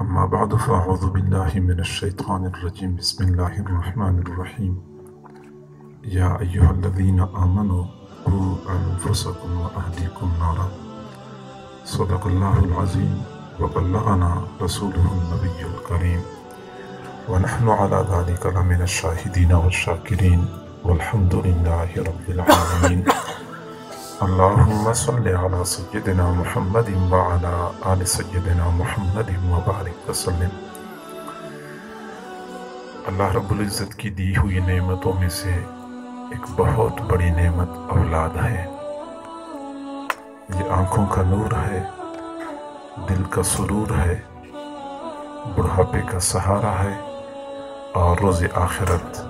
أما بعد فأعوذ بالله من الشيطان الرجيم. بسم الله الرحمن الرحيم. يا أيها الذين آمنوا قوا أنفسكم وأهليكم نارا. صدق الله العظيم. وبلغنا رسوله النبي الكريم. ونحن على ذلك لمن الشاهدين والشاكرين. والحمد لله رب العالمين. اللهم صل على سيدنا محمد وعلى آل سيدنا محمد وبارك وسلم. اللہ رب العزت کی دی ہوئی نعمتوں میں سے ایک بہت بڑی نعمت اولاد ہے۔ یہ آنکھوں کا نور ہے، دل کا سرور ہے، بڑھاپے کا سہارا ہے اور روز آخرت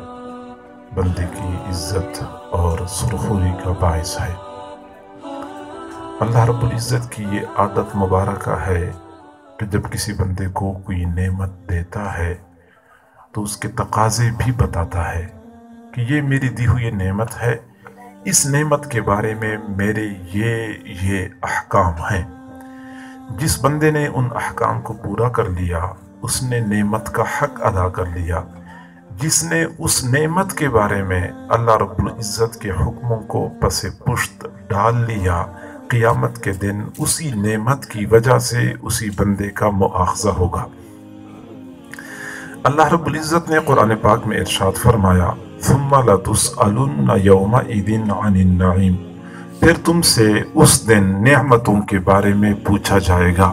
بندے کی عزت اور سرخوری کا باعث ہے۔ اللہ رب العزت کی یہ عادت مبارکہ ہے کہ جب کسی بندے کو کوئی نعمت دیتا ہے تو اس کے تقاضے بھی بتاتا ہے کہ یہ میری دی ہوئی نعمت ہے، اس نعمت کے بارے میں میرے یہ یہ احکام ہیں۔ جس بندے نے ان احکام کو پورا کر لیا، اس نے نعمت کا حق ادا کر لیا۔ جس نے اس نعمت کے بارے میں اللہ رب العزت کے حکموں کو پس پشت ڈال لیا قیامت کے دن اسی نعمت کی وجہ سے اسی بندے کا مواخذہ ہوگا۔ اللہ رب العزت نے قرآن پاک میں ارشاد فرمایا، ثم لتسألن يومئذ پھر تم سے اس دن نعمتوں کے بارے میں پوچھا جائے گا۔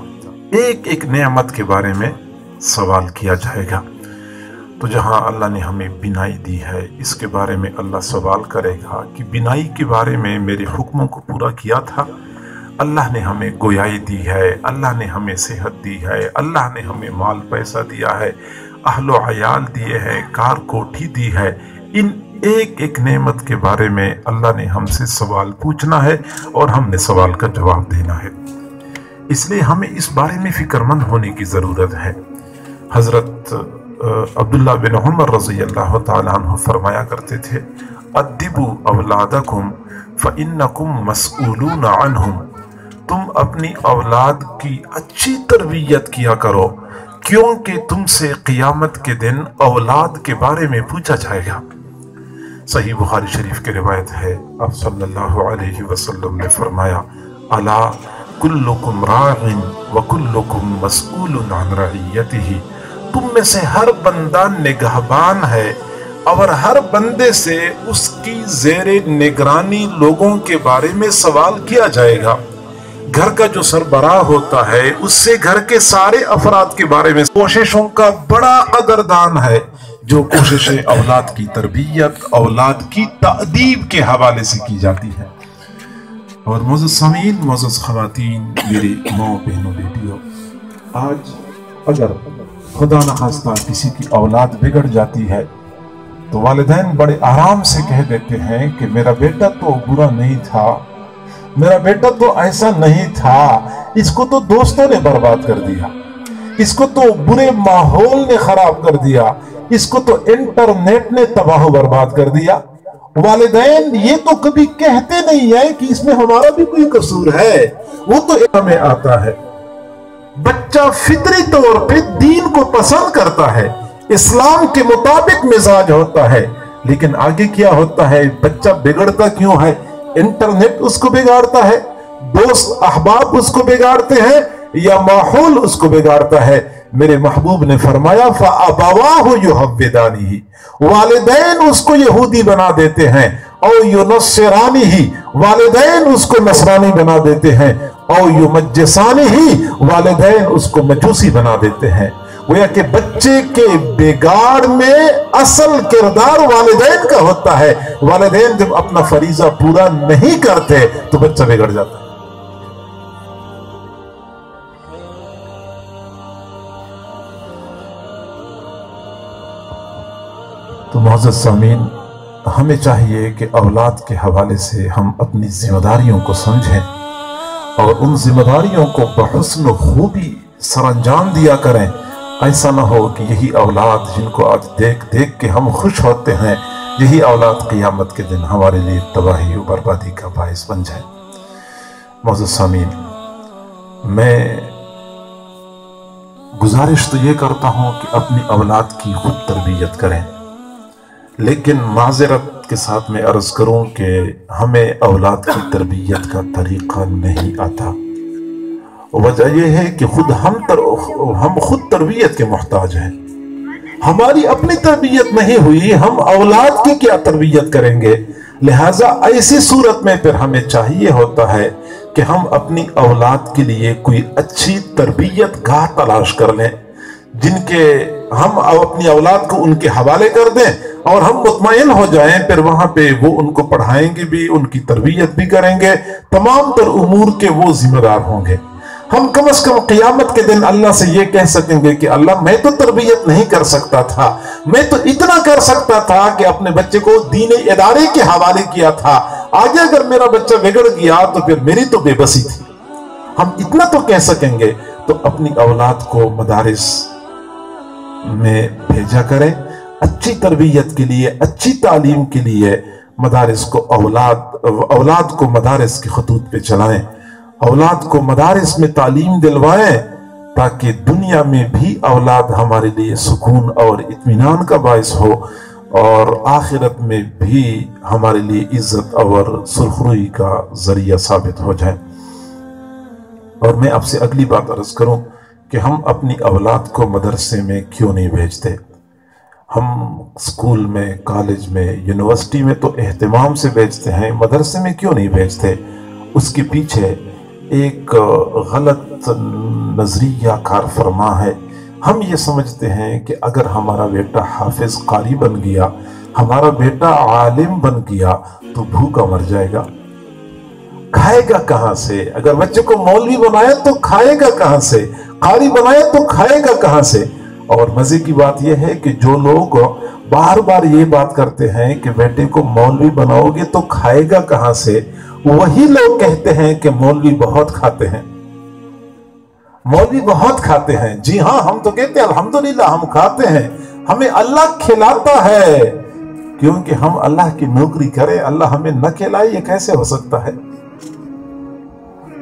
ایک ایک نعمت کے بارے میں سوال کیا جائے گا۔ تو جہاں اللہ نے ہمیں بنائی دی ہے، اس کے بارے میں اللہ سوال کرے گا کہ بنائی کے بارے میں میرے حکموں کو پورا کیا تھا؟ اللہ نے ہمیں گویائی دی ہے، اللہ نے ہمیں صحت دی ہے، اللہ نے ہمیں مال پیسہ دیا ہے، اہل و عیال دیے ہیں، کار کوٹھی دی ہے۔ ان ایک ایک نعمت کے بارے میں اللہ نے ہم سے سوال پوچھنا ہے اور ہم نے سوال کا جواب دینا ہے۔ اس لیے ہمیں اس بارے میں فکر مند ہونے کی ضرورت ہے۔ حضرت عبداللہ بن عمر رضی اللہ تعالیٰ عنہ فرمایا کرتے تھے، ادبو اولادکم فَإِنَّكُمْ مَسْئُولُونَ عَنْهُمْ تم اپنی اولاد کی اچھی تربیت کیا کرو، کیونکہ تم سے قیامت کے دن اولاد کے بارے میں پوچھا جائے گا۔ صحیح بخاری شریف کے روایت ہے اب صلی اللہ علیہ وسلم نے فرمایا، الا کلکم راغن وکلکم مسئول عن رعیتہ۔ تم میں سے ہر بندہ نگہبان ہے اور ہر بندے سے اس کی زیر نگرانی لوگوں کے بارے میں سوال کیا جائے گا۔ گھر کا جو سربراہ ہوتا ہے، اس سے گھر کے سارے افراد کے بارے میں کوششوں کا بڑا قدردان ہے، جو کوششیں اولاد کی تربیت، اولاد کی تعدیب کے حوالے سے کی جاتی ہے۔ اور معزز سمین معزز خواتین، میرے ماں بہنوں، بیٹیوں، آج اگر خدا نخواستہ کسی کی اولاد بگڑ جاتی ہے۔ تو والدین بڑے آرام سے کہہ دیتے ہیں کہ میرا بیٹا تو برا نہیں تھا۔ میرا بیٹا تو ایسا نہیں تھا۔ اس کو تو دوستوں نے برباد کر دیا۔ اس کو تو برے ماحول نے خراب کر دیا۔ اس کو تو انٹرنیٹ نے تباہ و برباد کر دیا۔ والدین یہ تو کبھی کہتے نہیں ہے کہ اس میں ہمارا بھی کوئی قصور ہے۔ وہ تو ہمیں آتا ہے۔ بچہ فطری طور پہ دین کو پسند کرتا ہے، اسلام کے مطابق مزاج ہوتا ہے۔ لیکن آگے کیا ہوتا ہے؟ بچہ بگڑتا کیوں ہے؟ انٹرنیٹ اس کو بگاڑتا ہے، دوست احباب اس کو بگاڑتے ہیں یا ماحول اس کو بگاڑتا ہے؟ میرے محبوب نے فرمایا، فَأَبَوَاهُ والدین اس کو یہودی بنا دیتے ہیں، او یونسرانی ہی والدین اس کو نصرانی بنا دیتے ہیں۔ او یمجسانی ہی والدین اس کو مجوسی بنا دیتے ہیں۔ گویا کہ بچے کے بگاڑ میں اصل کردار والدین کا ہوتا ہے۔ والدین جب اپنا فریضہ پورا نہیں کرتے، تو بچہ بگڑ جاتا ہے۔ تو معزز سامین ہمیں چاہیے کہ اولاد کے حوالے سے ہم اپنی ذمہ داریوں کو سمجھیں۔ اور ان ذمہ داریوں کو بحسن خوبی سر انجام دیا کریں۔ ایسا نہ ہو کہ یہی اولاد جن کو آج دیکھ دیکھ کے ہم خوش ہوتے ہیں، یہی اولاد قیامت کے دن ہمارے لیے تباہی و بربادی کا باعث بن جائے۔ معزز سامین میں گزارش تو یہ کرتا ہوں کہ اپنی اولاد کی خود تربیت کریں۔ لیکن معذرت کے ساتھ میں عرض کروں کہ ہمیں اولاد کی تربیت کا طریقہ نہیں آتا۔ وجہ یہ ہے کہ خود ہم تر، ہم خود تربیت کے محتاج ہیں۔ ہماری اپنی تربیت نہیں ہوئی، ہم اولاد کی کیا تربیت کریں گے؟ لہٰذا ایسی صورت میں پھر ہمیں چاہیے ہوتا ہے کہ ہم اپنی اولاد کے لیے کوئی اچھی تربیت گاہ تلاش کر لیں، جن کے ہم اپنی اولاد کو ان کے حوالے کر دیں اور ہم مطمئن ہو جائیں، پھر وہاں پہ وہ ان کو پڑھائیں گے بھی، ان کی تربیت بھی کریں گے، تمام تر امور کے وہ ذمہ دار ہوں گے۔ ہم کم از کم قیامت کے دن اللہ سے یہ کہہ سکیں گے کہ اللہ میں تو تربیت نہیں کر سکتا تھا، میں تو اتنا کر سکتا تھا کہ اپنے بچے کو دین ادارے کے حوالے کیا تھا۔ آگے اگر میرا بچہ بگڑ گیا تو پھر میری تو بے بسی تھی۔ ہم اتنا تو کہہ سکیں گے، تو اپنی اولاد کو مدارس میں بھیجا کریں۔ اچھی تربیت کے لیے، اچھی تعلیم کے لیے مدارس کو اولاد اولاد کو مدارس کے خطوط پہ چلائیں۔ اولاد کو مدارس میں تعلیم دلوائیں تاکہ دنیا میں بھی اولاد ہمارے لیے سکون اور اطمینان کا باعث ہو اور آخرت میں بھی ہمارے لیے عزت اور سرخروئی کا ذریعہ ثابت ہو جائے۔ اور میں آپ سے اگلی بات عرض کروں۔ کہ ہم اپنی اولاد کو مدرسے میں کیوں نہیں بھیجتے؟ ہم اسکول میں، کالج میں، یونیورسٹی میں تو اہتمام سے بھیجتے ہیں، مدرسے میں کیوں نہیں بھیجتے؟ اس کے پیچھے ایک غلط نظریہ کار فرما ہے۔ ہم یہ سمجھتے ہیں کہ اگر ہمارا بیٹا حافظ قاری بن گیا، ہمارا بیٹا عالم بن گیا، تو بھوکا مر جائے گا۔ کھائے گا کہاں سے؟ اگر بچے کو مولوی بنایا تو کھائے گا کہاں سے؟ قاری بنایا تو کھائے گا کہاں سے؟ اور مزے کی بات یہ ہے کہ جو لوگ بار بار یہ بات کرتے ہیں کہ بیٹے کو مولوی بناؤ گے تو کھائے گا کہاں سے؟ وہی لوگ کہتے ہیں کہ مولوی بہت کھاتے ہیں۔ مولوی بہت کھاتے ہیں۔ جی ہاں ہم تو کہتے ہیں، الحمدللہ، ہم کھاتے ہیں۔ ہمیں اللہ کھلاتا ہے۔ کیونکہ ہم اللہ کی نوکری کریں، اللہ ہمیں نہ کھلائے، یہ کیسے ہو سکتا ہے؟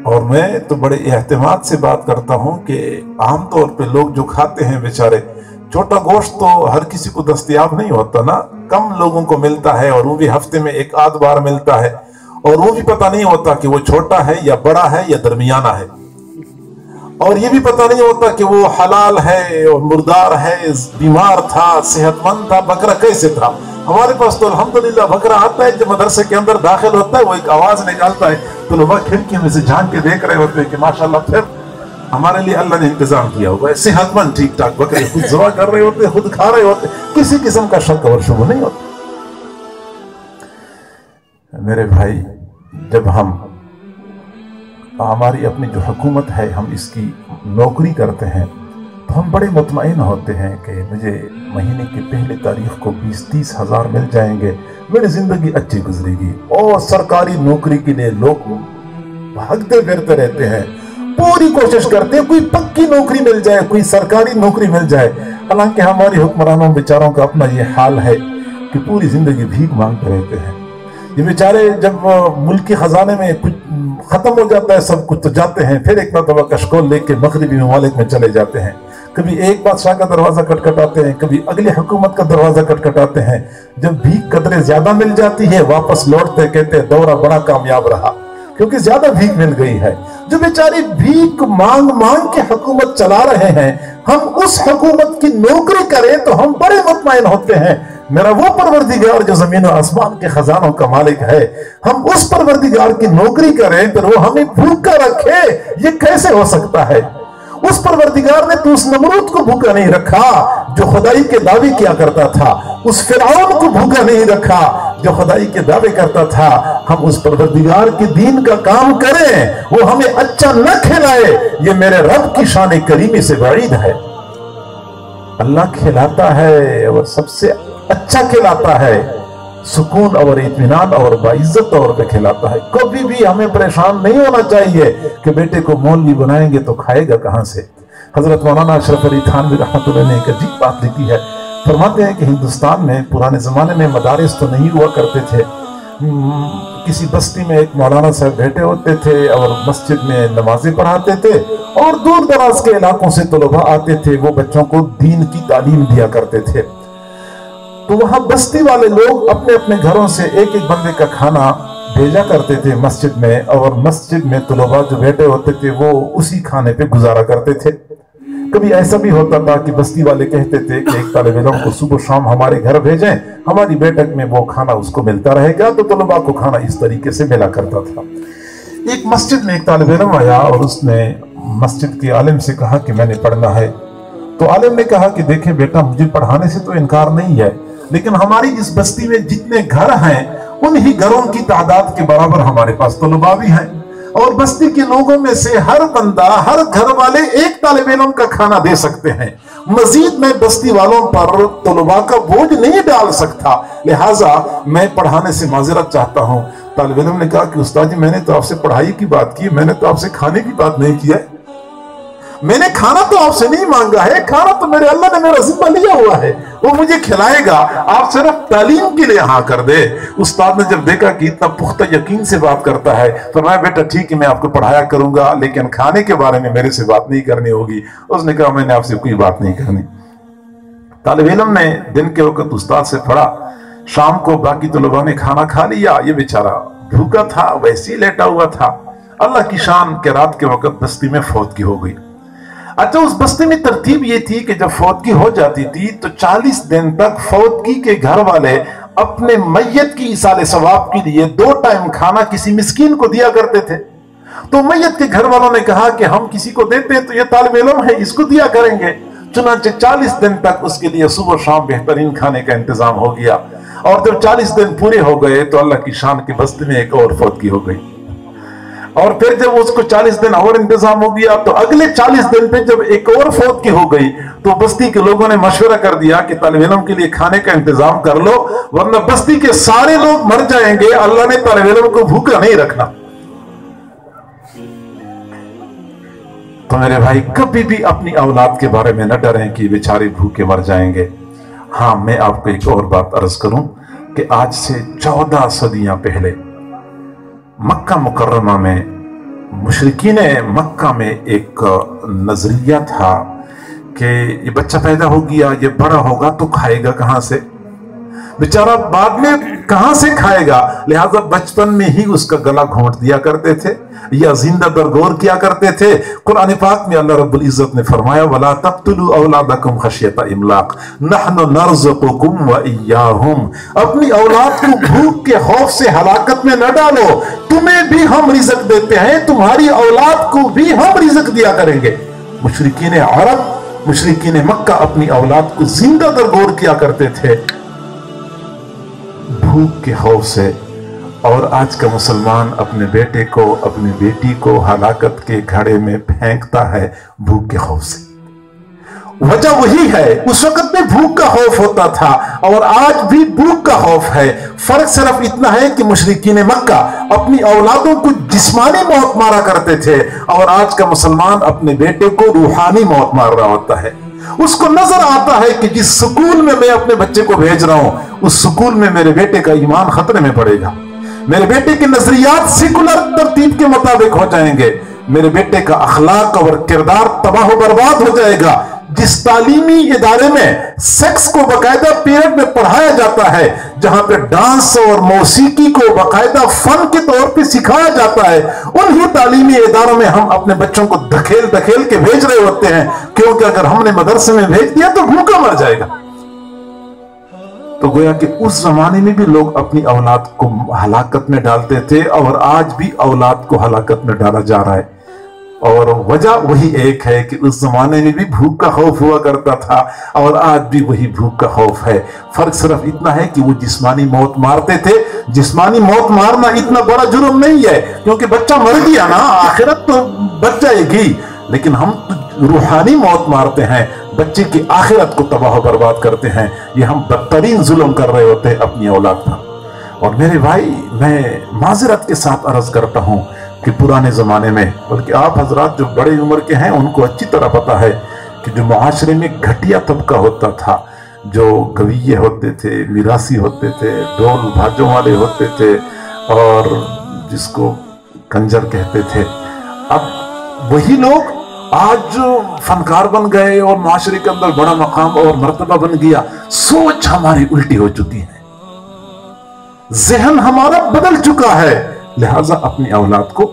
اور میں تو بڑے احتماد سے بات کرتا ہوں کہ عام طور پہ لوگ جو کھاتے ہیں بیچارے، چھوٹا گوشت تو ہر کسی کو دستیاب نہیں ہوتا نا۔ کم لوگوں کو ملتا ہے اور وہ بھی ہفتے میں ایک آدھ بار ملتا ہے۔ اور وہ بھی پتہ نہیں ہوتا کہ وہ چھوٹا ہے یا بڑا ہے یا درمیانہ ہے۔ اور یہ بھی پتہ نہیں ہوتا کہ وہ حلال ہے اور مردار ہے، بیمار تھا صحت مند تھا، بکرا کیسے تھا۔ ہمارے پاس تو الحمدللہ بکرا آتا ہے، جب مدرسے کے اندر داخل ہوتا ہے، وہ ایک آواز نکالتا ہے۔ تو کھڑکی میں سے جھانک کے دیکھ رہے ہوتے ہیں کہ ماشاءاللہ پھر ہمارے لیے اللہ نے انتظام کیا ہوا ہے صحت مند ٹھیک ٹھاک بکرے خود زوا کر رہے ہوتے، خود کھا رہے ہوتے، کسی قسم کا شک اور شبہ نہیں ہوتا۔ میرے بھائی، جب ہم ہماری اپنی جو حکومت ہے، ہم اس کی نوکری کرتے ہیں ہم بڑے مطمئن ہوتے ہیں کہ مجھے مہینے کی پہلی تاریخ کو بیس تیس ہزار مل جائیں گے۔ میری زندگی اچھی گزرے گی۔ اور سرکاری نوکری کے لیے لوگ بھاگتے پھرتے رہتے ہیں۔ پوری کوشش کرتے ہیں کوئی پکی نوکری مل جائے، کوئی سرکاری نوکری مل جائے۔ حالانکہ ہماری حکمرانوں بیچاروں کا اپنا یہ حال ہے کہ پوری زندگی بھیک مانگتے رہتے ہیں۔ یہ بیچارے جب ملک کے خزانے میں کچھ ختم ہو جاتا ہے، سب کچھ تو جاتے ہیں، پھر ایک مرتبہ کشکول لے کے مغربی ممالک میں چلے جاتے ہیں۔ کبھی ایک بادشاہ کا دروازہ کٹ کٹاتے ہیں، کبھی اگلی حکومت کا دروازہ کٹ کٹاتے ہیں۔ جب بھی قدرے زیادہ مل جاتی ہے واپس لوٹتے کہتے دورہ بڑا کامیاب رہا۔ کیونکہ زیادہ بھیک مل گئی ہے۔ جو بیچاری بھیک مانگ مانگ کے حکومت چلا رہے ہیں، ہم اس حکومت کی نوکری کریں تو ہم بڑے مطمئن ہوتے ہیں۔ میرا وہ پروردگار جو زمین و آسمان کے خزانوں کا مالک ہے، ہم اس پروردگار کی نوکری کریں، پھر وہ ہمیں بھوکا رکھے۔ یہ کیسے ہو سکتا ہے؟ اس پروردگار نے تو اس نمرود کو بھوکا نہیں رکھا جو خدائی کے دعوی کیا کرتا تھا، اس فرعون کو بھوکا نہیں رکھا جو خدائی کے دعوے کرتا تھا۔ ہم اس پروردگار کے دین کا کام کریں، وہ ہمیں اچھا نہ کھلائے۔ یہ میرے رب کی شان کریمی سے بعید ہے۔ اللہ کھلاتا ہے اور سب سے اچھا کھلاتا ہے۔ سکون اور اطمینان اور باعزت طور پہ کھلاتا ہے۔ کبھی بھی ہمیں پریشان نہیں ہونا چاہیے کہ بیٹے کو مولوی بنائیں گے تو کھائے گا کہاں سے؟ حضرت مولانا اشرف علی خان رحمت اللہ نے ایک عجیب بات لکھی ہے۔ فرماتے ہیں کہ ہندوستان میں پرانے زمانے میں مدارس تو نہیں ہوا کرتے تھے۔ کسی بستی میں ایک مولانا صاحب بیٹھے ہوتے تھے اور مسجد میں نمازیں پڑھاتے تھے اور دور دراز کے علاقوں سے طلباء آتے تھے۔ وہ بچوں کو دین کی تعلیم دیا کرتے تھے۔ تو وہاں بستی والے لوگ اپنے اپنے گھروں سے ایک ایک بندے کا کھانا بھیجا کرتے تھے مسجد میں اور مسجد میں طلباء جو بیٹھے ہوتے تھے وہ اسی کھانے پہ گزارا کرتے تھے۔ کبھی ایسا بھی ہوتا تھا کہ بستی والے کہتے تھے کہ ایک طالب علم کو صبح شام ہمارے گھر بھیجیں، ہماری بیٹک میں وہ کھانا اس کو ملتا رہے گا۔ تو طلباء کو کھانا اس طریقے سے ملا کرتا تھا۔ ایک مسجد میں ایک طالب علم آیا اور اس نے مسجد کے عالم سے کہا کہ میں نے پڑھنا ہے۔ تو عالم نے کہا کہ دیکھیں بیٹا، مجھے پڑھانے سے تو انکار نہیں ہے لیکن ہماری اس بستی میں جتنے گھر ہیں، انہی گھروں کی تعداد کے برابر ہمارے پاس طلباء بھی ہیں۔ اور بستی کے لوگوں میں سے ہر بندہ، ہر گھر والے ایک طالب علم کا کھانا دے سکتے ہیں۔ مزید میں بستی والوں پر طلباء کا بوجھ نہیں ڈال سکتا۔ لہٰذا میں پڑھانے سے معذرت چاہتا ہوں۔ طالب علم نے کہا کہ استاد جی میں نے تو آپ سے پڑھائی کی بات کی، میں نے تو آپ سے کھانے کی بات نہیں کی ہے۔ میں نے کھانا تو آپ سے نہیں مانگا ہے، کھانا تو میرے اللہ نے میرا ذمہ لیا ہوا ہے۔ وہ مجھے کھلائے گا، آپ صرف تعلیم کے لیے ہاں کر دے استاد نے جب دیکھا کہ اتنا پختہ یقین سے بات کرتا ہے، تو میں بیٹا، ٹھیک ہے، میں آپ کو پڑھایا کروں گا، لیکن کھانے کے بارے میں میرے سے بات نہیں کرنی ہوگی۔ اس نے کہا، میں نے آپ سے کوئی بات نہیں کرنی۔ طالب علم نے دن کے وقت استاد سے پڑھا۔ شام کو باقی طلباء نے کھانا کھا لیا۔ یہ بیچارہ بھوکا تھا ویسی لیٹا ہوا تھا۔ اللہ کی شان کے رات کے وقت بستی میں فوت کی ہو گئی۔ اچھا اس بستی میں ترتیب یہ تھی کہ جب فوتگی ہو جاتی تھی تو چالیس دن تک فوتگی کے گھر والے اپنے میت کی اسال ثواب کے لیے دو ٹائم کھانا کسی مسکین کو دیا کرتے تھے۔ تو میت کے گھر والوں نے کہا کہ ہم کسی کو دیتے ہیں تو یہ طالب علم ہے، اس کو دیا کریں گے۔ چنانچہ چالیس دن تک اس کے لیے صبح شام بہترین کھانے کا انتظام ہو گیا۔ اور جب چالیس دن پورے ہو گئے تو اللہ کی شان کی بستی میں ایک اور فوتگی ہو گئی۔ اور پھر جب اس کو چالیس دن اور انتظام ہو گیا، تو اگلے چالیس دن پہ جب ایک اور فوت کی ہو گئی، تو بستی کے لوگوں نے مشورہ کر دیا کہ طالب علم کے لیے کھانے کا انتظام کر لو، ورنہ بستی کے سارے لوگ مر جائیں گے، اللہ نے طالب علم کو بھوکا نہیں رکھنا۔ تو میرے بھائی، کبھی بھی اپنی اولاد کے بارے میں نہ ڈریں کہ بیچارے بھوکے مر جائیں گے۔ ہاں میں آپ کو ایک اور بات عرض کروں کہ آج سے چودہ صدیاں پہلے مکہ مکرمہ میں مشرقین مکہ میں ایک نظریہ تھا کہ یہ بچہ پیدا ہو گیا، یہ بڑا ہوگا، تو کھائے گا کہاں سے؟ بیچارہ بعد میں کہاں سے کھائے گا؟ لہذا بچپن میں ہی اس کا گلا گھونٹ دیا کرتے تھے یا زندہ درگور کیا کرتے تھے۔ قرآن پاک میں اللہ رب العزت نے فرمایا، وَلَا تَقْتُلُوا أَوْلَادَكُمْ خَشْيَةَ إِمْلَاقٍ۔ نَحْنُ نَرْزُقُكُمْ وَإِيَّاهُمْ۔ اپنی اولاد کو بھوک کے خوف سے ہلاکت میں نہ ڈالو۔ تمہیں بھی ہم رزق دیتے ہیں، تمہاری اولاد کو بھی ہم رزق دیا کریں گے۔ مشرقین عرب مشرقین مکہ اپنی اولاد کو زندہ درگور کیا کرتے تھے۔ بھوک کے خوف سے اور آج کا مسلمان اپنے بیٹے کو، اپنی بیٹی کو ہلاکت کے گھڑے میں پھینکتا ہے بھوک کے خوف سے۔ وجہ وہی ہے، اس وقت میں بھوک کا خوف ہوتا تھا اور آج بھی بھوک کا خوف ہے۔ فرق صرف اتنا ہے کہ مشرقین مکہ اپنی اولادوں کو جسمانی موت مارا کرتے تھے اور آج کا مسلمان اپنے بیٹے کو روحانی موت مار رہا ہوتا ہے۔ اس کو نظر آتا ہے کہ جس سکول میں میں اپنے بچے کو بھیج رہا ہوں، اس سکول میں میرے بیٹے کا ایمان خطرے میں پڑے گا۔ میرے بیٹے کے نظریات سیکولر ترتیب کے مطابق ہو جائیں گے۔ میرے بیٹے کا اخلاق اور کردار تباہ و برباد ہو جائے گا۔ جس تعلیمی ادارے میں سیکس کو باقاعدہ پیریڈ میں پڑھایا جاتا ہے، جہاں پہ ڈانس اور موسیقی کو باقاعدہ فن کے طور پہ سکھایا جاتا ہے، انہی تعلیمی اداروں میں ہم اپنے بچوں کو دھکیل دھکیل کے بھیج رہے ہوتے ہیں۔ کیونکہ اگر ہم نے مدرسے میں بھیج دیا تو بھوکا مر جائے گا۔ تو گویا کہ اس زمانے میں بھی لوگ اپنی اولاد کو ہلاکت میں ڈالتے تھے اور آج بھی اولاد کو ہلاکت میں ڈالا جا رہا ہے۔ اور وجہ وہی ایک ہے کہ اس زمانے میں بھی بھوک کا خوف ہوا کرتا تھا اور آج بھی وہی بھوک کا خوف ہے۔ فرق صرف اتنا ہے کہ وہ جسمانی موت مارتے تھے۔ جسمانی موت مارنا اتنا بڑا جرم نہیں ہے، کیونکہ بچہ مر گیا نا، آخرت تو بچ جائے گی۔ لیکن ہم روحانی موت مارتے ہیں، بچے کی آخرت کو تباہ و برباد کرتے ہیں۔ یہ ہم بدترین ظلم کر رہے ہوتے ہیں اپنی اولاد پر۔ اور میرے بھائی، میں معذرت کے ساتھ عرض کرتا ہوں کہ پرانے زمانے میں، بلکہ آپ حضرات جو بڑے عمر کے ہیں، ان کو اچھی طرح پتا ہے کہ جو معاشرے میں گھٹیا طبقہ ہوتا تھا، جو گویے ہوتے تھے میراسی ہوتے تھے ڈول بھاجوں والے ہوتے تھے، اور جس کو کنجر کہتے تھے۔ اب وہی لوگ آج جو فنکار بن گئے اور معاشرے کے اندر بڑا مقام اور مرتبہ بن گیا، سوچ ہماری الٹی ہو چکی ہے۔ ذہن ہمارا بدل چکا ہے۔ لہذا اپنی اولاد کو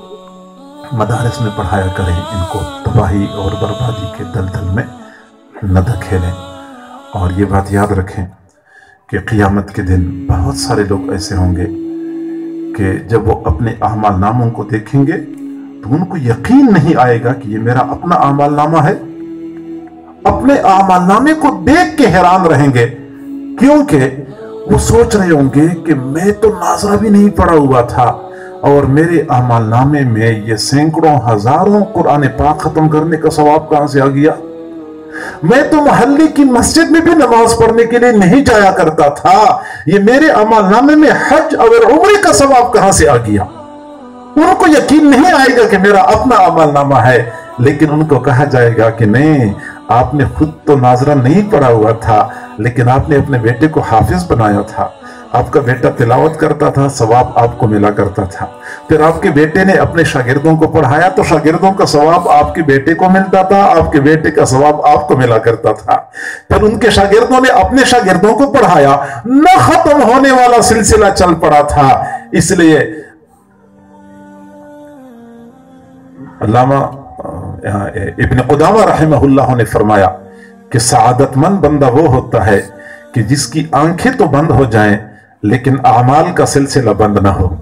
مدارس میں پڑھایا کریں، ان کو تباہی اور بربادی کے دلدل میں نہ دکھیلیں اور یہ بات یاد رکھیں کہ قیامت کے دن بہت سارے لوگ ایسے ہوں گے کہ جب وہ اپنے اعمال ناموں کو دیکھیں گے تو ان کو یقین نہیں آئے گا کہ یہ میرا اپنا اعمال نامہ ہے۔ اپنے اعمال نامے کو دیکھ کے حیران رہیں گے، کیونکہ وہ سوچ رہے ہوں گے کہ میں تو نازرہ بھی نہیں پڑا ہوا تھا۔ اور میرے اعمال نامے میں یہ سینکڑوں ہزاروں قرآن پاک ختم کرنے کا ثواب کہاں سے آ گیا؟ میں تو محلے کی مسجد میں بھی نماز پڑھنے کے لیے نہیں جایا کرتا تھا۔ یہ میرے اعمال نامے میں حج اور عمرے کا ثواب کہاں سے آ گیا؟ ان کو یقین نہیں آئے گا کہ میرا اپنا عمل نامہ ہے، لیکن ان کو کہا جائے گا کہ نہیں، آپ نے خود تو ناظرہ نہیں پڑا ہوا تھا، لیکن آپ نے اپنے بیٹے کو حافظ بنایا تھا۔ آپ کا بیٹا تلاوت کرتا تھا، ثواب آپ کو ملا کرتا تھا۔ پھر آپ کے بیٹے نے اپنے شاگردوں کو پڑھایا تو شاگردوں کا ثواب آپ کے بیٹے کو ملتا تھا، آپ کے بیٹے کا ثواب آپ کو ملا کرتا تھا۔ پھر ان کے شاگردوں نے اپنے شاگردوں کو پڑھایا، نہ ختم ہونے والا سلسلہ چل پڑا تھا۔ اس لیے علامہ ابن قدامہ رحمہ اللہ نے فرمایا کہ سعادت مند بندہ وہ ہوتا ہے کہ جس کی آنکھیں تو بند ہو جائیں لیکن اعمال کا سلسلہ بند نہ ہو۔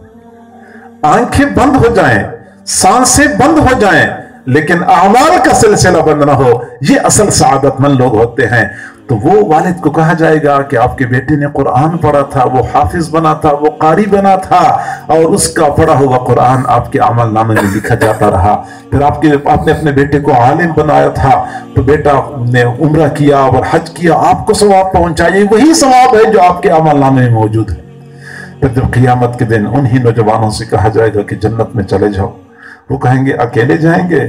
آنکھیں بند ہو جائیں، سانسیں بند ہو جائیں۔ لیکن اعمال کا سلسلہ بند نہ ہو، یہ اصل سعادت مند لوگ ہوتے ہیں۔ تو وہ والد کو کہا جائے گا کہ آپ کے بیٹے نے قرآن پڑھا تھا، وہ حافظ بنا تھا، وہ قاری بنا تھا، اور اس کا پڑھا ہوا قرآن آپ کے عمل نامے میں لکھا جاتا رہا۔ پھر آپ کے، آپ نے اپنے بیٹے کو عالم بنایا تھا، تو بیٹا نے عمرہ کیا اور حج کیا، آپ کو ثواب پہنچائیے وہی ثواب ہے جو آپ کے عمل نامے میں موجود ہے۔ پھر جب قیامت کے دن انہی نوجوانوں سے کہا جائے گا کہ جنت میں چلے جاؤ۔ وہ کہیں گے، اکیلے جائیں گے؟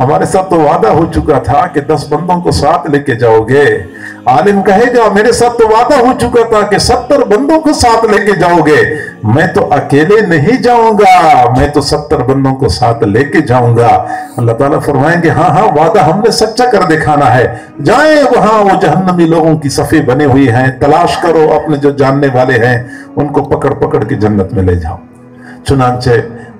ہمارے ساتھ تو وعدہ ہو چکا تھا کہ دس بندوں کو ساتھ لے کے جاؤ گے۔ عالم کہے گا میرے ساتھ تو وعدہ ہو چکا تھا کہ ستر بندوں کو ساتھ لے کے جاؤ گے۔ میں تو اکیلے نہیں جاؤں گا، میں تو ستر بندوں کو ساتھ لے کے جاؤں گا۔ اللہ تعالیٰ فرمائیں گے ہاں ہاں وعدہ ہم نے سچا کر دکھانا ہے۔ جائیں وہاں، وہ جہنمی لوگوں کی صفے بنے ہوئی ہیں۔ تلاش کرو اپنے جو جاننے والے ہیں، ان کو پکڑ پکڑ کے جنت میں لے جاؤ۔ چنانچہ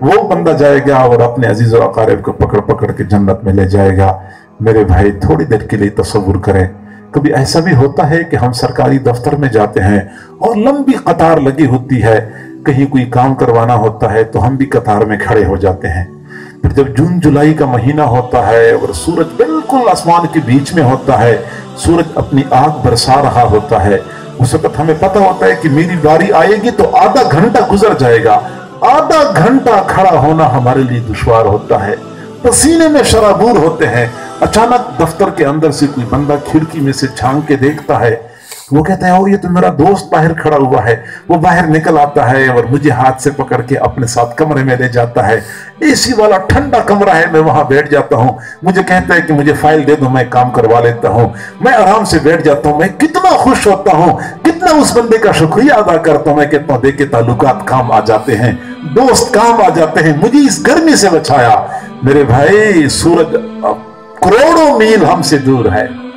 وہ بندہ جائے گا اور اپنے عزیز و اقارب کو پکڑ پکڑ کے جنت میں لے جائے گا۔ میرے بھائی، تھوڑی دیر کے لیے تصور کریں۔ کبھی ایسا بھی ہوتا ہے کہ ہم سرکاری دفتر میں جاتے ہیں اور لمبی قطار لگی ہوتی ہے۔ کہیں کوئی کام کروانا ہوتا ہے تو ہم بھی قطار میں کھڑے ہو جاتے ہیں۔ پھر جب جون جولائی کا مہینہ ہوتا ہے اور سورج بالکل آسمان کے بیچ میں ہوتا ہے، سورج اپنی آگ برسا رہا ہوتا ہے۔ اس وقت ہمیں پتا ہوتا ہے کہ میری باری آئے گی تو آدھا گھنٹہ گزر جائے گا۔ آدھا گھنٹہ کھڑا ہونا ہمارے لیے دشوار ہوتا ہے۔ پسینے میں شرابور ہوتے ہیں۔ اچانک دفتر کے اندر سے کوئی بندہ کھڑکی میں سے چھانگ کے دیکھتا ہے۔ وہ کہتے ہیں oh, یہ تو میرا دوست باہر کھڑا ہوا ہے، وہ باہر نکل آتا ہے اور مجھے ہاتھ سے پکڑ کے اپنے ساتھ کمرے میں لے جاتا ہے۔ اے سی والا ٹھنڈا کمرہ ہے، میں وہاں بیٹھ جاتا ہوں۔ مجھے کہتا ہے کہ مجھے فائل دے دو، میں کام کروا لیتا ہوں۔ میں آرام سے بیٹھ جاتا ہوں، میں کتنا خوش ہوتا ہوں، کتنا اس بندے کا شکریہ ادا کرتا ہوں۔ میں کہتا ہوں دیکھ کے تعلقات کام آ جاتے ہیں، دوست کام آ جاتے ہیں، مجھے اس گرمی سے بچایا۔ میرے بھائی، سورج کروڑوں میل ہم سے دور ہے۔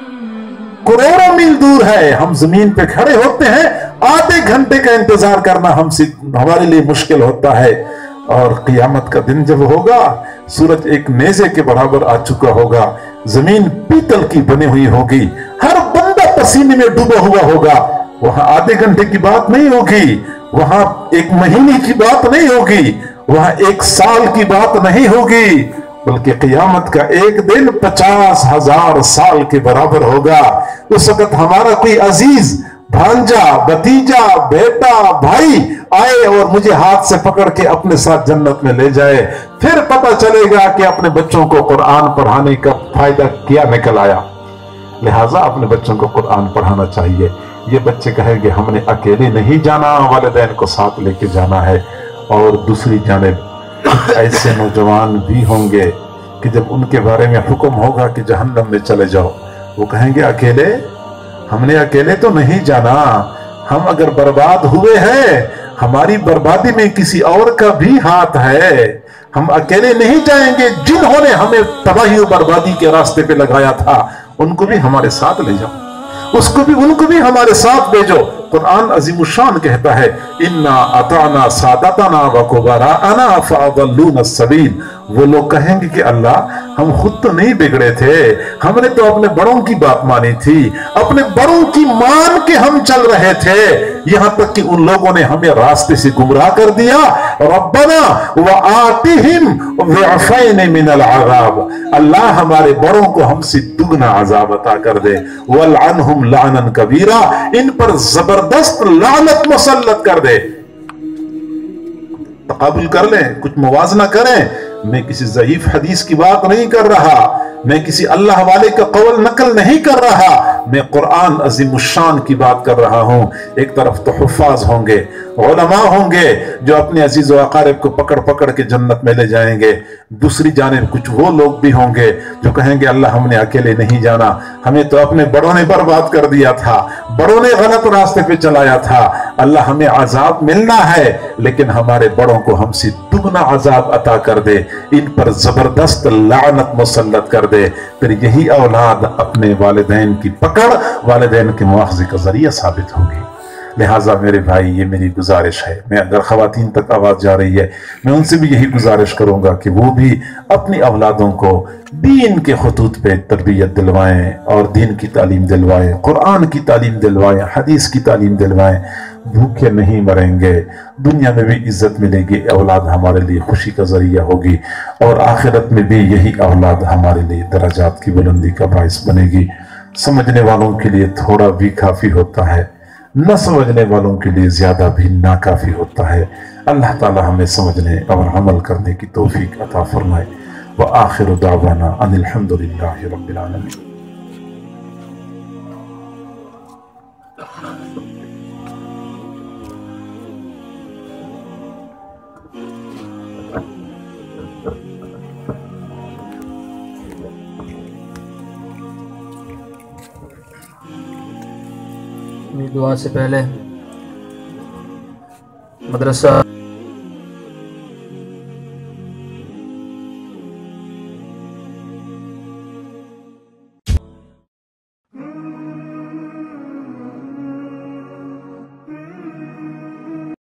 کروڑوں میل دور ہے۔ ہم زمین پہ کھڑے ہوتے ہیں۔ آدھے گھنٹے کا انتظار کرنا ہم سے ہمارے لیے مشکل ہوتا ہے۔ اور قیامت کا دن جب ہوگا، سورج ایک نیزے کے برابر آ چکا ہوگا۔ زمین پیتل کی بنی ہوئی ہوگی۔ ہر بندہ پسینے میں ڈوبا ہوا ہوگا۔ وہاں آدھے گھنٹے کی بات نہیں ہوگی۔ وہاں ایک مہینے کی بات نہیں ہوگی۔ وہاں ایک سال کی بات نہیں ہوگی۔ بلکہ قیامت کا ایک دن پچاس ہزار سال کے برابر ہوگا۔ اس وقت ہمارا کوئی عزیز، بھانجا بتیجا بیٹا، بھائی آئے اور مجھے ہاتھ سے پکڑ کے اپنے ساتھ جنت میں لے جائے۔ پھر پتا چلے گا کہ اپنے بچوں کو قرآن پڑھانے کا فائدہ کیا نکل آیا۔ لہٰذا اپنے بچوں کو قرآن پڑھانا چاہیے۔ یہ بچے کہیں گے، ہم نے اکیلے نہیں جانا، والدین کو ساتھ لے کے جانا ہے۔ اور دوسری جانب ایسے نوجوان بھی ہوں گے کہ جب ان کے بارے میں حکم ہوگا کہ جہنم میں چلے جاؤ، وہ کہیں گے اکیلے، ہم نے اکیلے تو نہیں جانا، ہم اگر برباد ہوئے ہیں، ہماری بربادی میں کسی اور کا بھی ہاتھ ہے۔ ہم اکیلے نہیں جائیں گے، جنہوں نے ہمیں تباہی و بربادی کے راستے پہ لگایا تھا، ان کو بھی ہمارے ساتھ لے جاؤ۔ اس کو بھی، ان کو بھی ہمارے ساتھ بھیجو۔ قرآن عظیم الشان کہتا ہے انا اتانا سادتنا وکبرانا فاضلون السبیل وہ لوگ کہیں گے کہ اللہ، ہم خود تو نہیں بگڑے تھے، ہم نے تو اپنے بڑوں کی بات مانی تھی، اپنے بڑوں کی مان کے ہم چل رہے تھے۔ یہاں تک کہ ان لوگوں نے ہمیں راستے سے گمراہ کر دیا۔ ربنا وآتهم ضعفین من العذاب۔ اللہ ہمارے بڑوں کو ہم سے دگنا عذاب عطا کر دے۔ والعنہم لعنا کبیرہ ان پر زبردست لعنت مسلط کر دے۔ تقابل کر لیں، کچھ موازنہ کریں۔ میں کسی ضعیف حدیث کی بات نہیں کر رہا، میں کسی اللہ والے کا قول نقل نہیں کر رہا، میں قرآن عظیم الشان کی بات کر رہا ہوں۔ ایک طرف تو حفاظ ہوں گے، علماء ہوں گے جو اپنے عزیز و اقارب کو پکڑ پکڑ کے جنت میں لے جائیں گے۔ دوسری جانب کچھ وہ لوگ بھی ہوں گے جو کہیں گے اللہ ہم نے اکیلے نہیں جانا، ہمیں تو اپنے بڑوں نے برباد کر دیا تھا، بڑوں نے غلط راستے پہ چلایا تھا۔ اللہ ہمیں عذاب ملنا ہے، لیکن ہمارے بڑوں کو ہم سے دگنا عذاب عطا کر دے۔ ان پر زبردست لعنت مسلط کر دے۔ پھر یہی اولاد اپنے والدین کی پکڑ، والدین کے مواخذے کا ذریعہ ثابت ہوگی۔ لہٰذا میرے بھائی، یہ میری گزارش ہے۔ میں اگر خواتین تک آواز جا رہی ہے، میں ان سے بھی یہی گزارش کروں گا کہ وہ بھی اپنی اولادوں کو دین کے خطوط پہ تربیت دلوائیں اور دین کی تعلیم دلوائیں، قرآن کی تعلیم دلوائیں، حدیث کی تعلیم دلوائیں۔ بھوکے نہیں مریں گے۔ دنیا میں بھی عزت ملے گی، اولاد ہمارے لیے خوشی کا ذریعہ ہوگی اور آخرت میں بھی یہی اولاد ہمارے لیے درجات کی بلندی کا باعث بنے گی۔ سمجھنے والوں کے لیے تھوڑا بھی کافی ہوتا ہے، نہ سمجھنے والوں کے لیے زیادہ بھی ناکافی ہوتا ہے۔ اللہ تعالی ہمیں سمجھنے اور عمل کرنے کی توفیق عطا فرمائے۔ وآخر دعوانا ان الحمدللہ رب العالمین۔ دعا سے پہلے مدرسہ